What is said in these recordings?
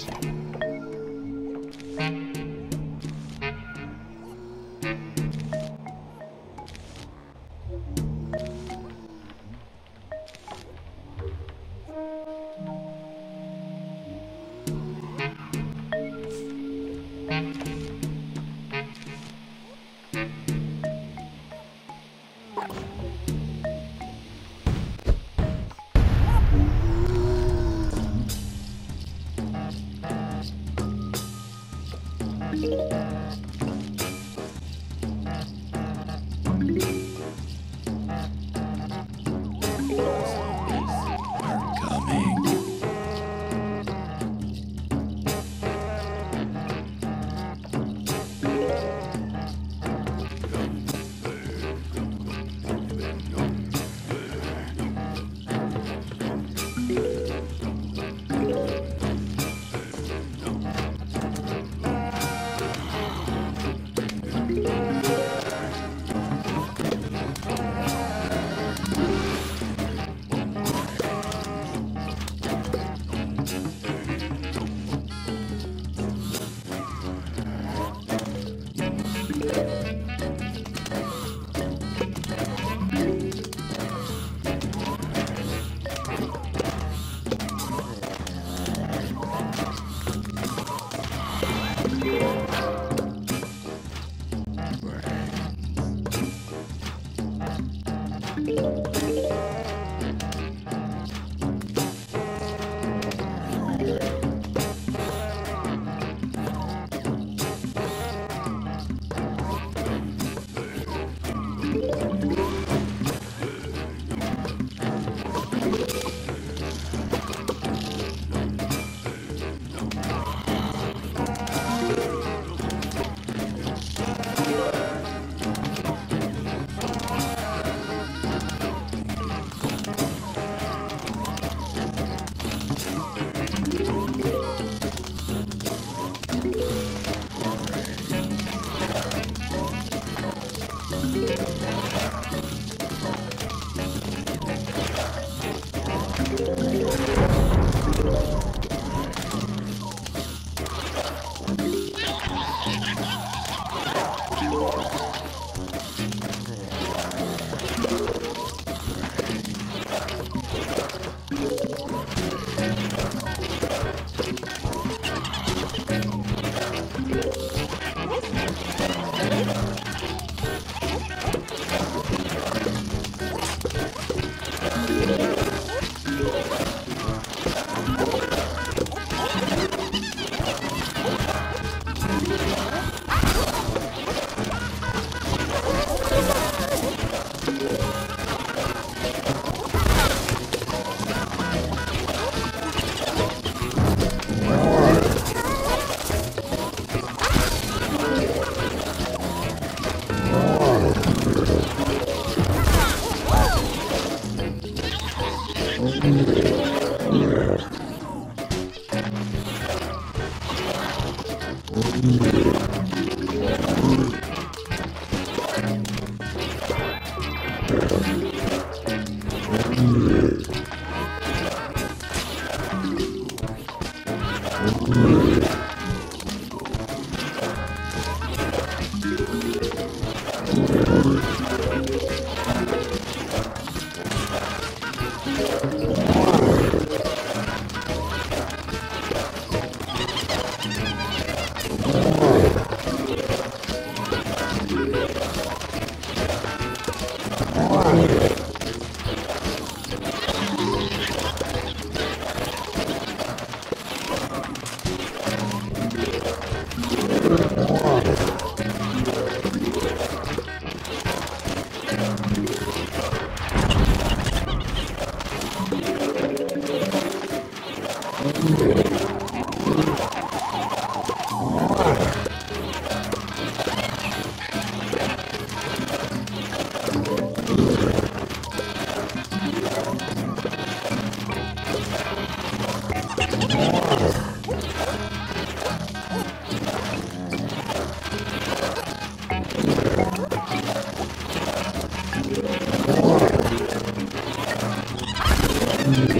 Cheers. Bye.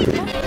Yeah.